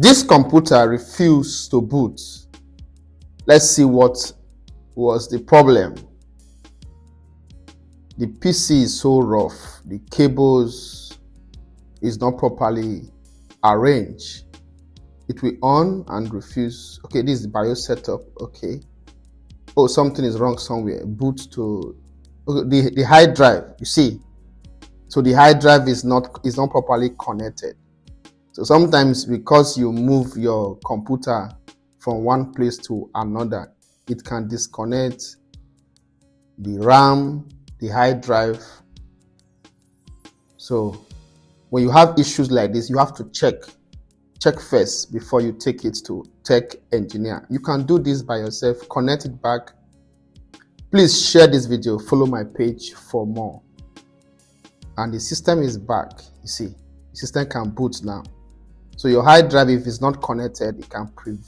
This computer refused to boot. Let's see what was the problem. The PC is so rough. The cables is not properly arranged. It will on and refuse. Okay, this is the BIOS setup. Okay. Oh, something is wrong somewhere. Boot to okay, the, the hard drive. You see, so the hard drive is not is not properly connected. So sometimes because you move your computer from one place to another, it can disconnect the RAM, the hard drive. So when you have issues like this, you have to check check first before you take it to tech engineer. You can do this by yourself, connect it back. Please share this video, follow my page for more. And the system is back. You see, the system can boot now. So your hard drive, if it's not connected, it can pre